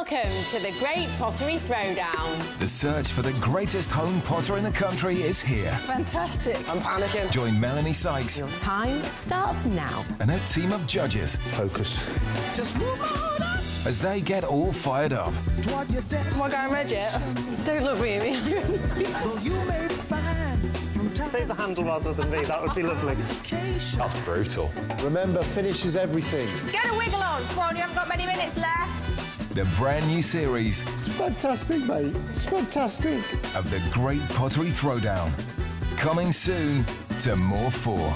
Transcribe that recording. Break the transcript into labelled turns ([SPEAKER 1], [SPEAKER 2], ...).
[SPEAKER 1] Welcome to the Great Pottery Throwdown.
[SPEAKER 2] The search for the greatest home potter in the country is here.
[SPEAKER 3] Fantastic.
[SPEAKER 4] I'm panicking.
[SPEAKER 2] Join Melanie Sykes
[SPEAKER 1] Your time starts now.
[SPEAKER 2] and her team of judges
[SPEAKER 5] Focus.
[SPEAKER 6] Just move on up
[SPEAKER 2] as they get all fired up.
[SPEAKER 6] toward your
[SPEAKER 3] Am I going red yet?
[SPEAKER 1] Don't look me in the eye.
[SPEAKER 6] Though you may find from time
[SPEAKER 4] Say the handle rather than me, that would be lovely.
[SPEAKER 7] That's brutal.
[SPEAKER 5] Remember, finish is everything.
[SPEAKER 3] Get a wiggle on. Come on, you haven't got many minutes left.
[SPEAKER 2] The brand new series
[SPEAKER 5] It's fantastic, mate. It's fantastic.
[SPEAKER 2] of the Great Pottery Throwdown. Coming soon to More 4.